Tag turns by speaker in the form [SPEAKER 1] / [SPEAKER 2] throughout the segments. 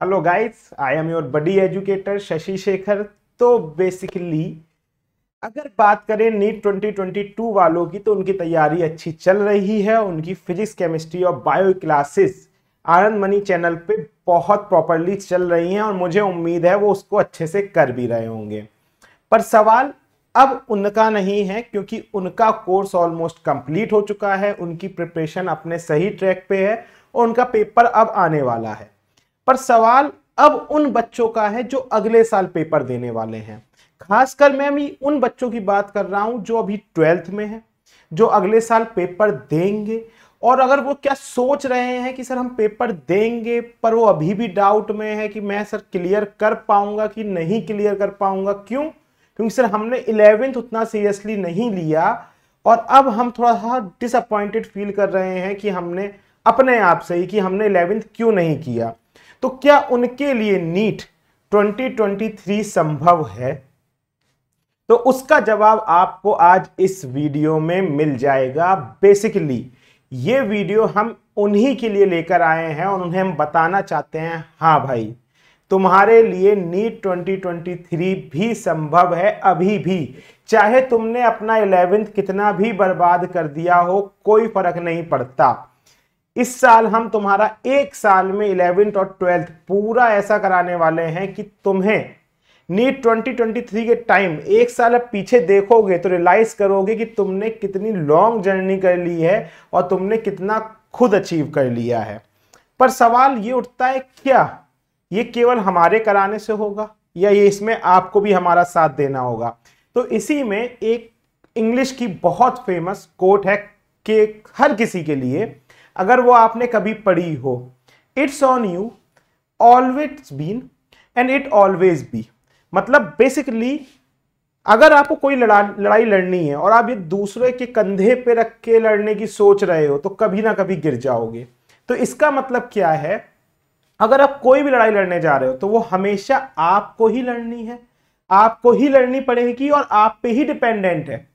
[SPEAKER 1] Hello guys I am your buddy educator Shashi Shekhar तो basically अगर बात करें नीट 2022 वालों की तो उनकी तैयारी अच्छी चल रही है। उनकी फिजिक्स केमिस्ट्री और bio classes Anand Mani channel पे बहुत प्रॉपरली चल रही हैं और मुझे उम्मीद है वो उसको अच्छे से कर भी रहे होंगे। पर सवाल अब उनका नहीं है, क्योंकि उनका कोर्स ऑलमोस्ट कंप्लीट हो चुका है। उनकी प्रिपरेशन अपने सही ट्रैक पे है और उनका पेपर अब आने वाला है। पर सवाल अब उन बच्चों का है जो अगले साल पेपर देने वाले हैं। खासकर मैं अभी उन बच्चों की बात कर रहा हूँ जो अभी ट्वेल्थ में है, जो अगले साल पेपर देंगे। और अगर वो क्या सोच रहे हैं कि सर हम पेपर देंगे, पर वो अभी भी डाउट में है कि मैं सर क्लियर कर पाऊँगा कि नहीं क्लियर कर पाऊँगा? क्यों? क्योंकि सर हमने इलेवेंथ उतना सीरियसली नहीं लिया। और अब हम थोड़ा सा डिसअपॉइंटेड फील कर रहे हैं कि हमने अपने आप से ही कि हमने इलेवेंथ क्यों नहीं किया। तो क्या उनके लिए नीट 2023 संभव है? तो उसका जवाब आपको आज इस वीडियो में मिल जाएगा। बेसिकली ये वीडियो हम उन्हीं के लिए लेकर आए हैं और उन्हें हम बताना चाहते हैं। हाँ भाई, तुम्हारे लिए नीट 2023 भी संभव है अभी भी। चाहे तुमने अपना इलेवेंथ कितना भी बर्बाद कर दिया हो, कोई फ़र्क नहीं पड़ता। इस साल हम तुम्हारा एक साल में इलेवेंथ और ट्वेल्थ पूरा ऐसा कराने वाले हैं कि तुम्हें नीट 2023 के टाइम एक साल अब पीछे देखोगे तो रियलाइज़ करोगे कि तुमने कितनी लॉन्ग जर्नी कर ली है और तुमने कितना खुद अचीव कर लिया है। पर सवाल ये उठता है, क्या ये केवल हमारे कराने से होगा या ये इसमें आपको भी हमारा साथ देना होगा? तो इसी में एक इंग्लिश की बहुत फ़ेमस कोट है, कि हर किसी के लिए। अगर वो आपने कभी पढ़ी हो it's on you always been and it always be मतलब बेसिकली अगर आपको कोई लड़ा, लड़ाई लड़नी है और आप ये दूसरे के कंधे पे रख के लड़ने की सोच रहे हो तो कभी ना कभी गिर जाओगे। तो इसका मतलब क्या है? अगर आप कोई भी लड़ाई लड़ने जा रहे हो तो वो हमेशा आपको ही लड़नी है, आपको ही लड़नी पड़ेगी और आप पे ही डिपेंडेंट है।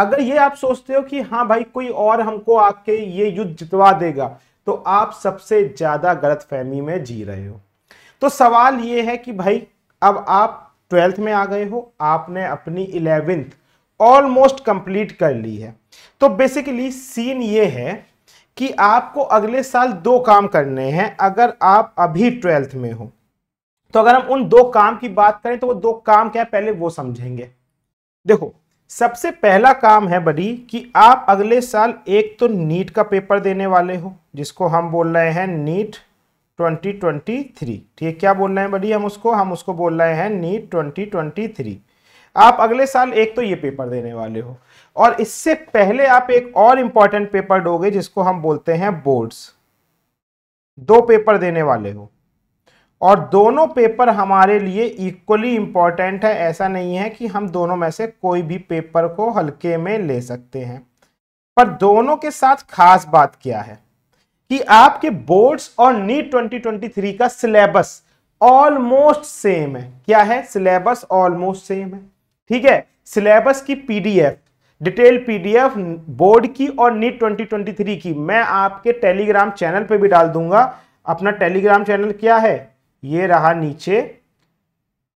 [SPEAKER 1] अगर ये आप सोचते हो कि हाँ भाई, कोई और हमको आके ये युद्ध जितवा देगा तो आप सबसे ज़्यादा गलत फहमी में जी रहे हो। तो सवाल ये है कि भाई, अब आप ट्वेल्थ में आ गए हो, आपने अपनी इलेवेंथ ऑलमोस्ट कंप्लीट कर ली है। तो बेसिकली सीन ये है कि आपको अगले साल दो काम करने हैं, अगर आप अभी ट्वेल्थ में हो। तो अगर हम उन दो काम की बात करें तो वो दो काम क्या है? पहले वो समझेंगे। देखो सबसे पहला काम है बड़ी, कि आप अगले साल एक तो नीट का पेपर देने वाले हो, जिसको हम बोल रहे हैं नीट 2023 ठीक क्या बोल रहे हैं बड़ी? हम उसको हम उसको बोल रहे हैं नीट 2023 आप अगले साल एक तो ये पेपर देने वाले हो। और इससे पहले आप एक और इंपॉर्टेंट पेपर दोगे, जिसको हम बोलते हैं बोर्ड्स दो पेपर देने वाले हो। और दोनों पेपर हमारे लिए इक्वली इंपॉर्टेंट है। ऐसा नहीं है कि हम दोनों में से कोई भी पेपर को हल्के में ले सकते हैं। पर दोनों के साथ खास बात क्या है? कि आपके बोर्ड्स और नीट 2023 का सिलेबस ऑलमोस्ट सेम है। क्या है? सिलेबस ऑलमोस्ट सेम है। ठीक है? सिलेबस की पीडीएफ डिटेल पीडीएफ बोर्ड की और नीट 2023 की। मैं आपके टेलीग्राम चैनल पे भी डाल दूँगा। अपना टेलीग्राम चैनल क्या है? ये रहा नीचे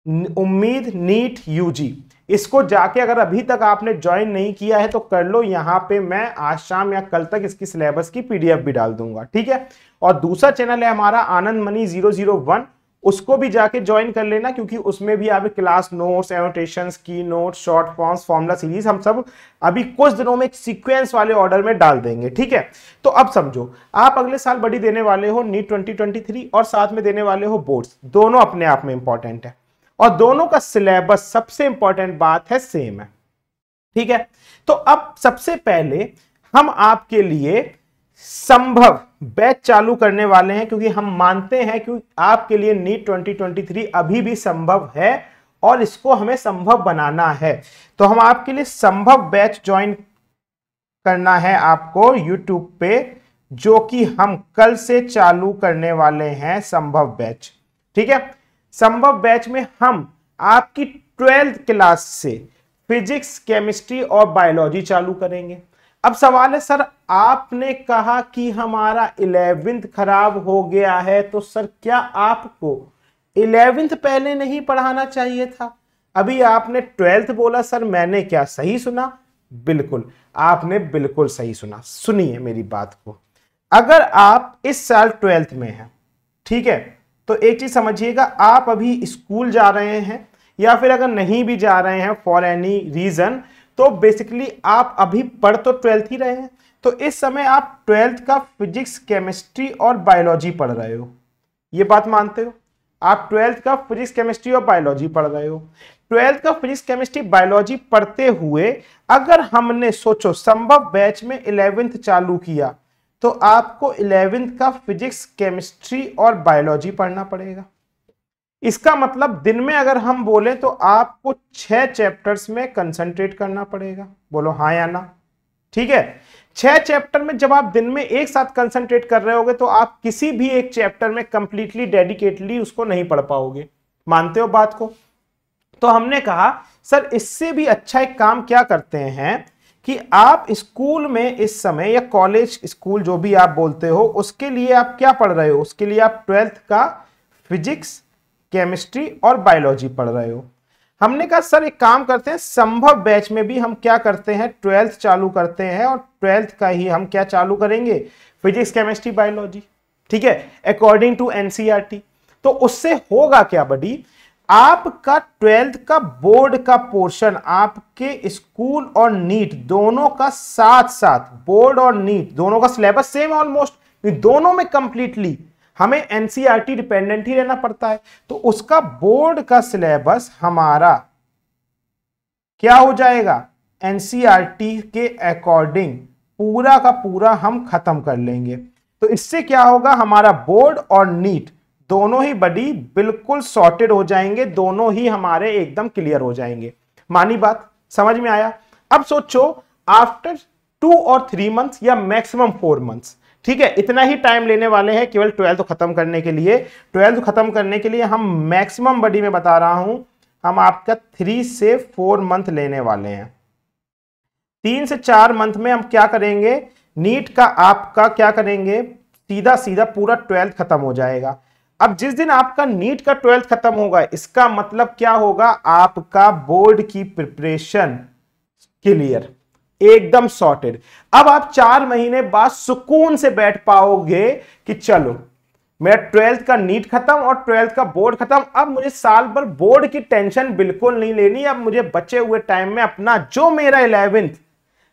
[SPEAKER 1] उम्मीद नीट यूजी। इसको जाके अगर अभी तक आपने ज्वाइन नहीं किया है तो कर लो। यहाँ पे मैं आज शाम या कल तक इसकी सिलेबस की पीडीएफ भी डाल दूँगा, ठीक है? और दूसरा चैनल है हमारा Anand Mani zero zero one. उसको भी जाके ज्वाइन कर लेना, क्योंकि उसमें भी आप क्लास नोट्स एनोटेशन की notes short forms formula series हम सब अभी कुछ दिनों में एक सीक्वेंस वाले ऑर्डर में डाल देंगे, ठीक है? तो अब समझो, आप अगले साल बड़ी देने वाले हो नीट 2023 और साथ में देने वाले हो बोर्ड्स दोनों अपने आप में इंपॉर्टेंट है। और दोनों का सिलेबस सबसे इंपॉर्टेंट बात है सेम है, ठीक है? तो अब सबसे पहले हम आपके लिए संभव बैच चालू करने वाले हैं क्योंकि हम मानते हैं कि आपके लिए नीट 2023 अभी भी संभव है और इसको हमें संभव बनाना है। तो हम आपके लिए संभव बैच ज्वाइन करना है आपको यूट्यूब पे, जो कि हम कल से चालू करने वाले हैं संभव बैच। ठीक है? संभव बैच में हम आपकी ट्वेल्थ क्लास से फिजिक्स, केमिस्ट्री और बायोलॉजी चालू करेंगे। अब सवाल है, सर आपने कहा कि हमारा इलेवेंथ खराब हो गया है तो सर क्या आपको इलेवेंथ पहले नहीं पढ़ाना चाहिए था? अभी आपने ट्वेल्थ बोला, सर मैंने क्या सही सुना? बिल्कुल, आपने बिल्कुल सही सुना। सुनिए मेरी बात को। अगर आप इस साल ट्वेल्थ में हैं, ठीक है तो एक चीज़ समझिएगा, आप अभी स्कूल जा रहे हैं या फिर अगर नहीं भी जा रहे हैं फॉर एनी रीजन तो बेसिकली आप अभी पढ़ तो ट्वेल्थ ही रहे हैं। तो इस समय आप ट्वेल्थ का फिजिक्स, केमिस्ट्री और बायोलॉजी पढ़ रहे हो। ये बात मानते हो? आप ट्वेल्थ का फिजिक्स, केमिस्ट्री और बायोलॉजी पढ़ रहे हो। ट्वेल्थ का फिजिक्स, केमिस्ट्री, बायोलॉजी पढ़ते हुए अगर हमने सोचो, संभव बैच में इलेवेंथ चालू किया तो आपको इलेवेंथ का फिजिक्स, केमिस्ट्री और बायोलॉजी पढ़ना पड़ेगा। इसका मतलब दिन में अगर हम बोले तो आपको छह चैप्टर्स में कंसंट्रेट करना पड़ेगा। बोलो हाँ या ना? ठीक है? छह चैप्टर में जब आप दिन में एक साथ कंसंट्रेट कर रहे होगे तो आप किसी भी एक चैप्टर में कंप्लीटली डेडिकेटली उसको नहीं पढ़ पाओगे। मानते हो बात को? तो हमने कहा, सर, इससे भी अच्छा एक काम क्या करते हैं कि आप स्कूल में इस समय या कॉलेज स्कूल जो भी आप बोलते हो, उसके लिए आप क्या पढ़ रहे हो? उसके लिए आप ट्वेल्थ का फिजिक्स केमिस्ट्री और बायोलॉजी पढ़ रहे हो। हमने कहा, सर, एक काम करते हैं, संभव बैच में भी हम क्या करते हैं, ट्वेल्थ चालू करते हैं और ट्वेल्थ का ही हम क्या चालू करेंगे? फिजिक्स, केमिस्ट्री, बायोलॉजी, ठीक है? अकॉर्डिंग टू एनसीईआरटी तो उससे होगा क्या, बडी? आपका ट्वेल्थ का बोर्ड का पोर्शन, आपके स्कूल और नीट दोनों का साथ साथ बोर्ड और नीट, दोनों का सिलेबस सेम ऑलमोस्ट, दोनों में कंप्लीटली हमें एनसीईआरटी डिपेंडेंट ही रहना पड़ता है। तो उसका बोर्ड का सिलेबस हमारा क्या हो जाएगा? एनसीईआरटी के अकॉर्डिंग पूरा का पूरा हम खत्म कर लेंगे। तो इससे क्या होगा? हमारा बोर्ड और नीट दोनों ही बडी बिल्कुल सॉर्टेड हो जाएँगे। दोनों ही हमारे एकदम क्लियर हो जाएँगे। मानी बात? समझ में आया? अब सोचो आफ्टर टू और थ्री मंथ्स या मैक्सिमम फोर मंथ्स ठीक है, इतना ही टाइम लेने वाले हैं केवल ट्वेल्थ खत्म करने के लिए। ट्वेल्थ खत्म करने के लिए हम मैक्सिमम बडी में बता रहा हूँ, हम आपका थ्री से फोर मंथ लेने वाले हैं। तीन से चार मंथ में हम क्या करेंगे? नीट का आपका क्या करेंगे? सीधा सीधा पूरा ट्वेल्थ खत्म हो जाएगा। अब जिस दिन आपका नीट का ट्वेल्थ खत्म होगा, इसका मतलब क्या होगा? आपका बोर्ड की प्रिपरेशन क्लियर एकदम सॉर्टेड अब आप चार महीने बाद सुकून से बैठ पाओगे कि चलो, मेरा ट्वेल्थ का नीट खत्म और ट्वेल्थ का बोर्ड खत्म। अब मुझे साल भर बोर्ड की टेंशन बिल्कुल नहीं लेनी। अब मुझे बचे हुए टाइम में अपना जो मेरा इलेवेंथ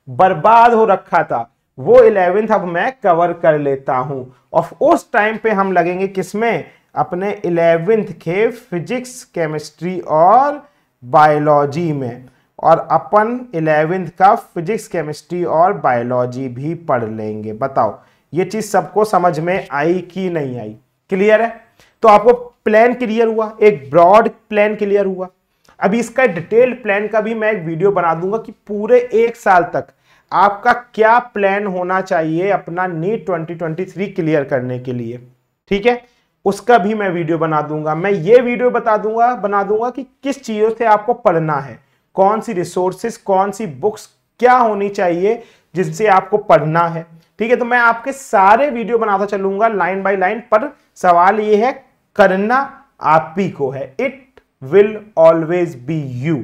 [SPEAKER 1] बर्बाद हो रखा था, वो इलेवेंथ अब मैं कवर कर लेता हूँ। और उस टाइम पे हम लगेंगे किसमें? अपने इलेवेंथ के फिजिक्स केमिस्ट्री और बायोलॉजी में। और अपन इलेवेंथ का फिजिक्स, केमिस्ट्री और बायोलॉजी भी पढ़ लेंगे। बताओ, ये चीज़ सबको समझ में आई कि नहीं आई? क्लियर है? तो आपको प्लान क्लियर हुआ, एक ब्रॉड प्लान क्लियर हुआ। अभी इसका डिटेल्ड प्लान का भी मैं एक वीडियो बना दूँगा कि पूरे एक साल तक आपका क्या प्लान होना चाहिए अपना नीट 2023 क्लियर करने के लिए। ठीक है? उसका भी मैं वीडियो बना दूँगा। मैं ये वीडियो बता दूँगा, बना दूँगा कि किस चीज़ों से आपको पढ़ना है। कौन सी रिसोर्सेस कौन सी बुक्स क्या होनी चाहिए जिनसे आपको पढ़ना है। ठीक है तो मैं आपके सारे वीडियो बनाता चलूँगा लाइन बाय लाइन पर सवाल ये है, करना आप ही को है। It will always be you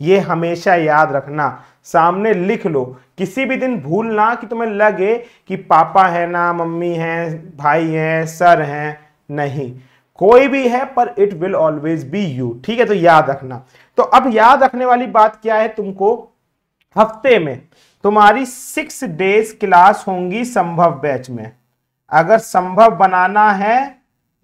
[SPEAKER 1] ये हमेशा याद रखना। सामने लिख लो, किसी भी दिन भूलना कि तुम्हें लगे कि पापा है ना, मम्मी है, भाई है, सर हैं, नहीं। कोई भी है, पर it will always be you ठीक है तो याद रखना। तो अब याद रखने वाली बात क्या है तुमको? हफ़्ते में तुम्हारी सिक्स डेज़ क्लास होंगी संभव बैच में। अगर संभव बनाना है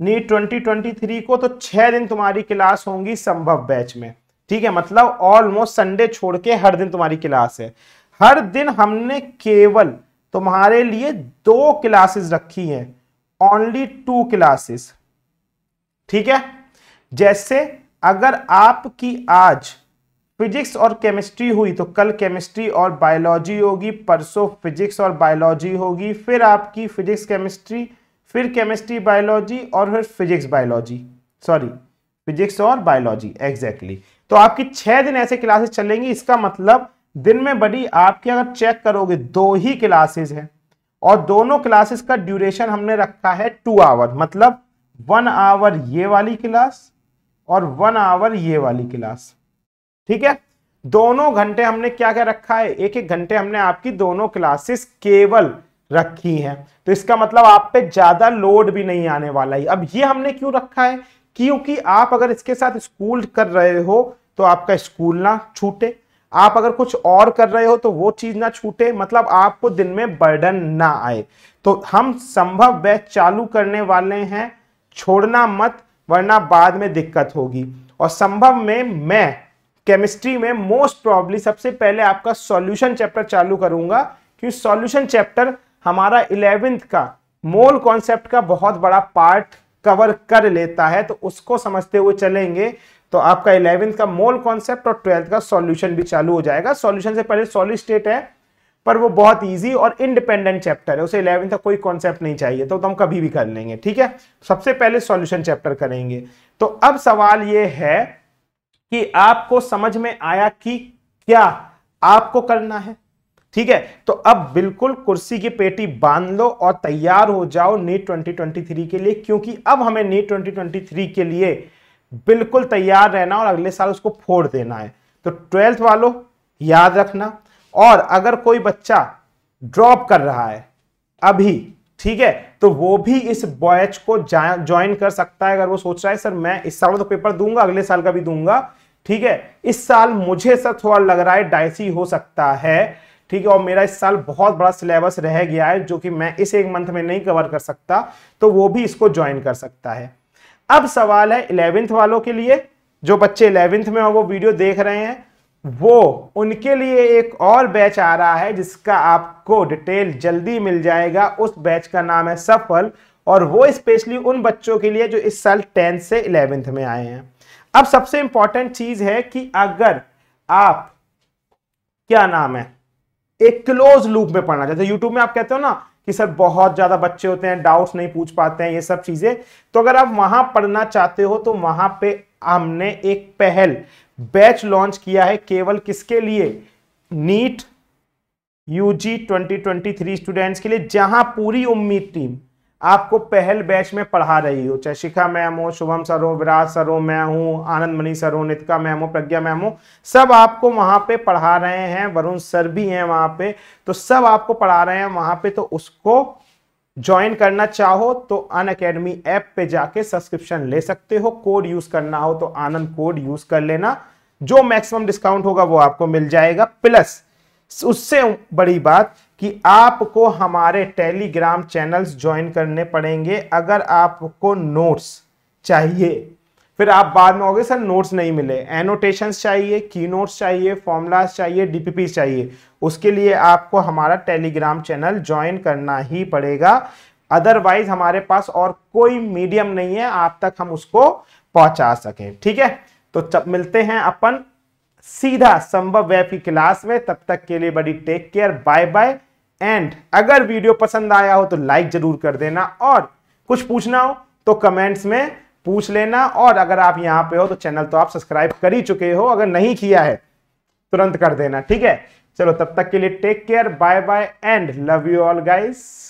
[SPEAKER 1] नीट 2023 को तो छह दिन तुम्हारी क्लास होंगी संभव बैच में। ठीक है मतलब ऑलमोस्ट संडे छोड़ के हर दिन तुम्हारी क्लास है। हर दिन हमने केवल तुम्हारे लिए दो क्लासेस रखी हैं। ओनली टू क्लासेस ठीक है? जैसे अगर आपकी आज फिजिक्स और केमिस्ट्री हुई तो कल केमिस्ट्री और बायोलॉजी होगी, परसों फिजिक्स और बायोलॉजी होगी, फिर आपकी फिजिक्स, केमिस्ट्री, फिर केमिस्ट्री, बायोलॉजी और फिर फिजिक्स, बायोलॉजी। सॉरी, फिजिक्स और बायोलॉजी एग्जैक्टली तो आपकी छह दिन ऐसे क्लासेस चलेंगी, इसका मतलब दिन में बड़ी आपके अगर चेक करोगे, दो ही क्लासेस हैं। और दोनों क्लासेस का ड्यूरेशन हमने रखा है टू आवर मतलब वन आवर ये वाली क्लास और वन आवर ये वाली क्लास। ठीक है? दोनों घंटे हमने क्या क्या रखा है? एक एक घंटे हमने आपकी दोनों क्लासेस केवल रखी हैं। तो इसका मतलब आप पे ज़्यादा लोड भी नहीं आने वाला है। अब ये हमने क्यों रखा है? क्योंकि आप अगर इसके साथ स्कूल कर रहे हो तो आपका स्कूल ना छूटे। आप अगर कुछ और कर रहे हो तो वो चीज़ ना छूटे। मतलब आपको दिन में बर्डन ना आए। तो हम संभव बैच चालू करने वाले हैं। छोड़ना मत, वरना बाद में दिक्कत होगी। और संभव में मैं केमिस्ट्री में मोस्ट प्रॉब्ली सबसे पहले आपका सॉल्यूशन चैप्टर चालू करूँगा, क्योंकि सॉल्यूशन चैप्टर हमारा इलेवेंथ का मोल कॉन्सेप्ट का बहुत बड़ा पार्ट कवर कर लेता है तो उसको समझते हुए चलेंगे तो आपका इलेवेंथ का मोल कॉन्सेप्ट और ट्वेल्थ का सॉल्यूशन भी चालू हो जाएगा। सॉल्यूशन से पहले सॉलिड स्टेट है पर वो बहुत इजी और इंडिपेंडेंट चैप्टर है। उसे इलेवेंथ का कोई कॉन्सेप्ट नहीं चाहिए तो, तो हम कभी भी कर लेंगे ठीक है? सबसे पहले सॉल्यूशन चैप्टर करेंगे। तो अब सवाल ये है कि आपको समझ में आया कि क्या आपको करना है? ठीक है? तो अब बिल्कुल कुर्सी की पेटी बाँध लो और तैयार हो जाओ नीट 2023 के लिए क्योंकि अब हमें नीट 2023 के लिए बिल्कुल तैयार रहना और अगले साल उसको फोड़ देना है। तो ट्वेल्थ वालों याद रखना और अगर कोई बच्चा ड्रॉप कर रहा है अभी, ठीक है तो वो भी इस बॉयच को ज्वाइन कर सकता है अगर वो सोच रहा है, सर, मैं इस साल तो पेपर दूँगा, अगले साल का भी दूँगा। ठीक है, इस साल मुझे सर थोड़ा लग रहा है डाइसी हो सकता है, ठीक है, और मेरा इस साल बहुत बड़ा सिलेबस रह गया है, जो कि मैं इस एक मंथ में नहीं कवर कर सकता तो वो भी इसको ज्वाइन कर सकता है। अब सवाल है इलेवेंथ वालों के लिए, जो बच्चे इलेवेंथ में वो वीडियो देख रहे हैं वो उनके लिए एक और बैच आ रहा है जिसका आपको डिटेल जल्दी मिल जाएगा। उस बैच का नाम है सफल और वो स्पेशली उन बच्चों के लिए जो इस साल टेंथ से इलेवेंथ में आए हैं। अब सबसे इंपॉर्टेंट चीज़ है कि अगर आप, क्या नाम है, एक क्लोज लूप में पढ़ना जैसे यूट्यूब में आप कहते हो ना कि सर बहुत ज़्यादा बच्चे होते हैं, डाउट्स नहीं पूछ पाते हैं, ये सब चीज़ें तो अगर आप वहाँ पढ़ना चाहते हो तो वहाँ पे हमने एक पहल बैच लॉन्च किया है केवल किसके लिए? नीट यूजी 2023 स्टूडेंट्स के लिए, जहाँ पूरी उम्मीद टीम आपको पहल बैच में पढ़ा रही हो। चाहे शिखा मैम हो, शुभम सर हो, विराज सर हो, मैं हूँ, आनंद मणि सर हो, नितिका मैम हो, प्रज्ञा मैम हो, सब आपको वहाँ पे पढ़ा रहे हैं, वरुण सर भी हैं वहाँ पे तो सब आपको पढ़ा रहे हैं वहाँ पे तो उसको ज्वाइन करना चाहो तो अन अकेडमी ऐप पे जाके सब्सक्रिप्शन ले सकते हो। कोड यूज़ करना हो तो आनंद कोड यूज़ कर लेना। जो मैक्सिमम डिस्काउंट होगा वो आपको मिल जाएगा। प्लस उससे बड़ी बात कि आपको हमारे टेलीग्राम चैनल्स ज्वाइन करने पड़ेंगे। अगर आपको नोट्स चाहिए फिर आप बाद में होगे सर नोट्स नहीं मिले। एनोटेशन चाहिए की नोट्स चाहिए फॉर्मूलाज चाहिए डीपीपी चाहिए। उसके लिए आपको हमारा टेलीग्राम चैनल ज्वाइन करना ही पड़ेगा। अदरवाइज़ हमारे पास और कोई मीडियम नहीं है, आप तक हम उसको पहुँचा सकें। ठीक है? तो मिलते हैं अपन सीधा संभव वेब की क्लास में। तब तक के लिए बड़ी take care bye bye and अगर वीडियो पसंद आया हो तो लाइक ज़रूर कर देना। और कुछ पूछना हो तो कमेंट्स में पूछ लेना और अगर आप यहाँ पे हो तो चैनल तो आप सब्सक्राइब कर ही चुके हो, अगर नहीं किया है, तुरंत कर देना, ठीक है? चलो, तब तक के लिए take care bye bye and love you all guys